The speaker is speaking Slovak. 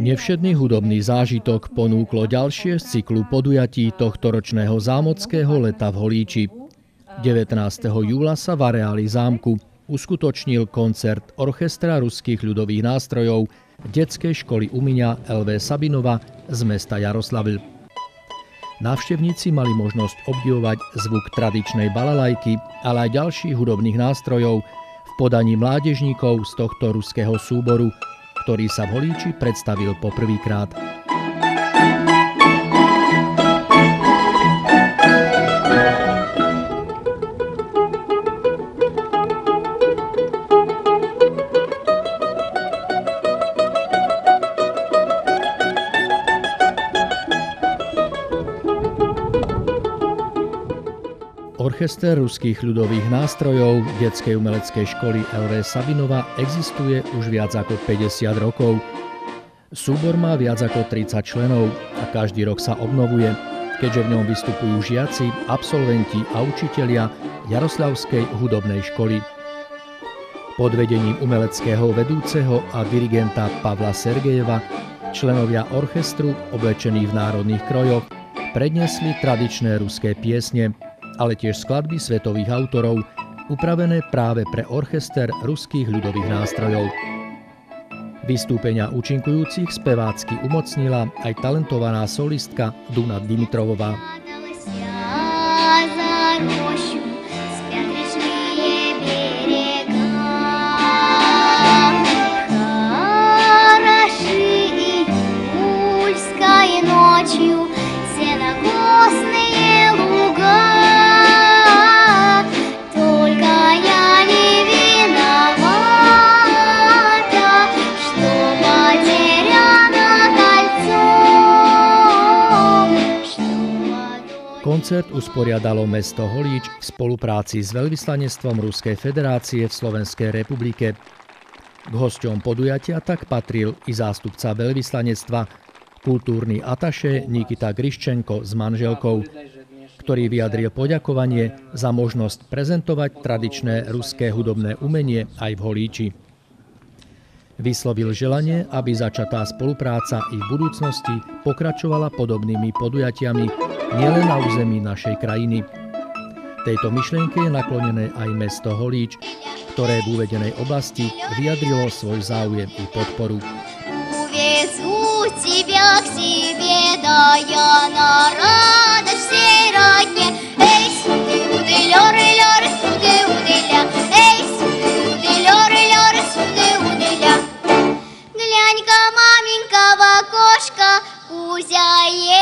Nevšedný hudobný zážitok ponúklo ďalšie z cyklu podujatí tohtoročného zámockého leta v Holíči. 19. júla sa v areáli zámku uskutočnil koncert Orchestra ruských ľudových nástrojov detskej školy umenia LV Sabinova z mesta Jaroslavl. Návštevníci mali možnosť obdivovať zvuk tradičnej balalajky, ale aj ďalších hudobných nástrojov v podaní mládežníkov z tohto ruského súboru ktorý sa v Holíči predstavil poprvýkrát. Orchester ruských ľudových nástrojov detskej umeleckej školy LV Sabinova existuje už viac ako 50 rokov. Súbor má viac ako 30 členov a každý rok sa obnovuje, keďže v ňom vystupujú žiaci, absolventi a učitelia Jaroslavskej hudobnej školy. Pod vedením umeleckého vedúceho a dirigenta Pavla Sergejeva členovia orchestru, oblečení v národných krojoch, prednesli tradičné ruské piesne, ale tiež skladby svetových autorov, upravené práve pre orchester ruských ľudových nástrojov. Vystúpenia účinkujúcich spevácky umocnila aj talentovaná solistka Duna Dimitrovová. ночью Koncert usporiadalo mesto Holíč v spolupráci s veľvyslanectvom Ruskej federácie v Slovenskej republike. K hosťom podujatia tak patril i zástupca veľvyslanectva, kultúrny ataše Nikita Griščenko s manželkou, ktorý vyjadril poďakovanie za možnosť prezentovať tradičné ruské hudobné umenie aj v Holíči. Vyslovil želanie, aby začatá spolupráca i v budúcnosti pokračovala podobnými podujatiami nielen na území našej krajiny. Tejto myšlienke je naklonené aj mesto Holíč, ktoré v uvedenej oblasti vyjadrilo svoj záujem i podporu. Увезу тебя к себе, да я на радость всей родне. Эй, суды, уды, лёры, лёры, суды, уды, ля. Эй, суды, уды, лёры, лёры, суды, уды, ля. Глянь-ка, маменька, в окошко, Кузя есть.